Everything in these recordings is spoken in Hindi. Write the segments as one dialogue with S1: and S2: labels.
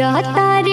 S1: गिरता रे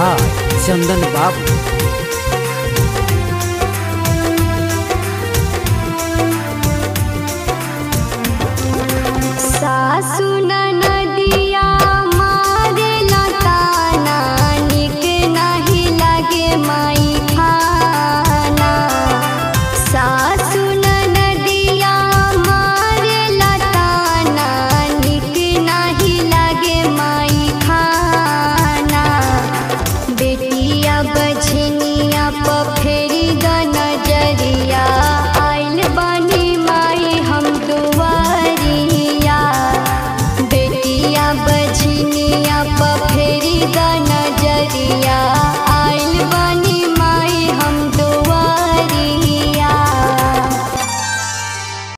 S2: था चंदन बाबू